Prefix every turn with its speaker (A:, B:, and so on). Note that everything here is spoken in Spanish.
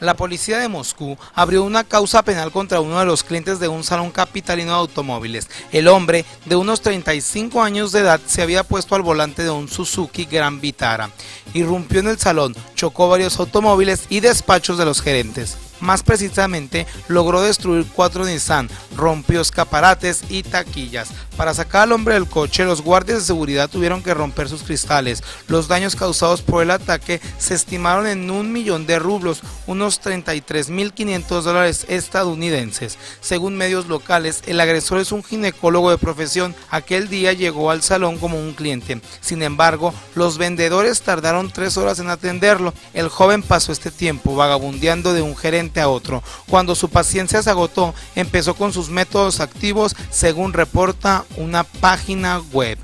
A: la policía de Moscú abrió una causa penal contra uno de los clientes de un salón capitalino de automóviles. El hombre, de unos 35 años de edad, se había puesto al volante de un Suzuki Gran Vitara. Irrumpió en el salón, chocó varios automóviles y despachos de los gerentes. Más precisamente, logró destruir cuatro Nissan, rompió escaparates y taquillas. Para sacar al hombre del coche, los guardias de seguridad tuvieron que romper sus cristales. Los daños causados por el ataque se estimaron en un millón de rublos, unos 33.500 dólares estadounidenses. Según medios locales, el agresor es un ginecólogo de profesión. Aquel día llegó al salón como un cliente. Sin embargo, los vendedores tardaron tres horas en atenderlo. El joven pasó este tiempo vagabundeando de un gerente a otro. Cuando su paciencia se agotó, empezó con sus métodos activos, según reporta una página web.